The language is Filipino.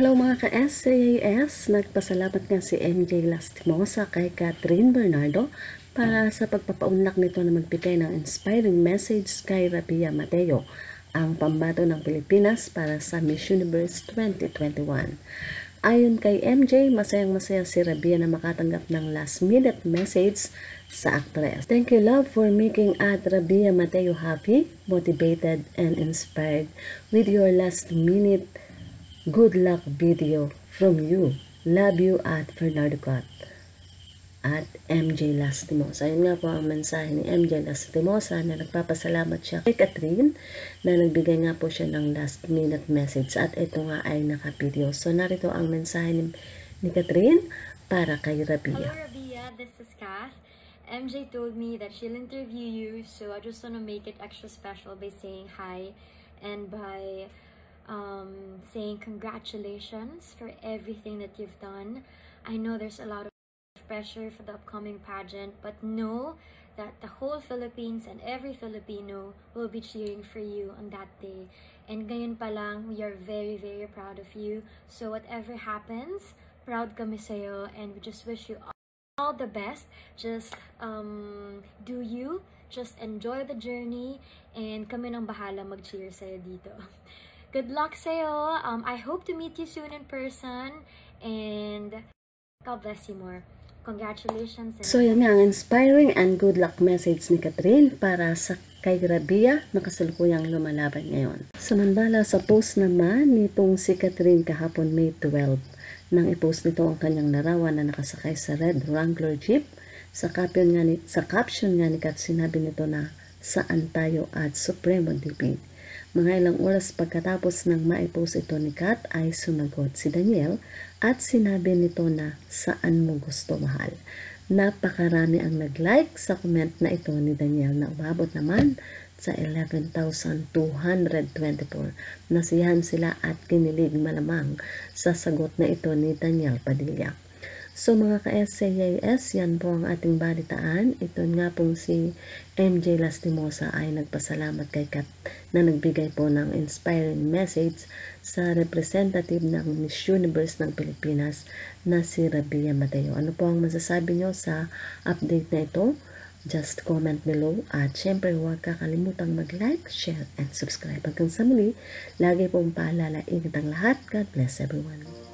Hello mga ka-SCAS, nagpasalamat nga si MJ Lastimosa kay Catherine Bernardo para sa pagpapaunlak nito na magbigay ng inspiring message kay Rabia Mateo, ang pambato ng Pilipinas para sa Miss Universe 2021. Ayon kay MJ, masayang masaya si Rabia na makatanggap ng last minute message sa actress. Thank you love for making at Rabia Mateo happy, motivated, and inspired with your last minute good luck video from you. Love you at Fernando Cut at MJ Lastimosa. Ayun nga po ang mensahe ni MJ Lastimosa na nagpapasalamat siya kay Catherine na nagbigay nga po siya ng last minute message at ito nga ay naka-video. So narito ang mensahe ni, ni Catherine para kay Rabia. Hello Rabia, this is Kath. MJ told me that she'll interview you, so I just want to make it extra special by saying hi and by saying congratulations for everything that you've done. I know there's a lot of pressure for the upcoming pageant, but know that the whole Philippines and every Filipino will be cheering for you on that day. And ngayon pa lang, we are very, very proud of you. So whatever happens, proud kami sa'yo and we just wish you all the best. Just um, do you, just enjoy the journey, and kami nang bahala mag-cheer sa'yo dito. Good luck sa'yo. Um, I hope to meet you soon in person, and God bless you more. Congratulations. So yan nga ang inspiring and good luck message ni Catherine para sa kay Rabia na kasalukuyang lumalaban ngayon. Samantala sa post naman nitong si Catherine kahapon May 12 nang i-post nito ang kanyang larawan na nakasakay sa Red Wrangler Jeep. Sa caption nga ni, sa caption nga ni Kat sinabi nito na saan tayo at Supremo TV. Mga ilang oras pagkatapos ng maipost ito ni Kat ay sumagot si Daniel at sinabi nito na saan mo gusto mahal. Napakarami ang nag-like sa comment na ito ni Daniel na umabot naman sa 11,224. Nasiyahan sila at kinilig malamang sa sagot na ito ni Daniel Padilla. So mga ka-SCIS, yan po ang ating balitaan. Ito nga pong si MJ Lastimosa ay nagpasalamat kay Kat na nagbigay po ng inspiring message sa representative ng Miss Universe ng Pilipinas na si Rabia Mateo. Ano po ang masasabi nyo sa update na ito? Just comment below at syempre huwag kakalimutang mag-like, share, and subscribe. Hanggang sa muli, lagi pong paalala, ingat ang lahat. God bless everyone.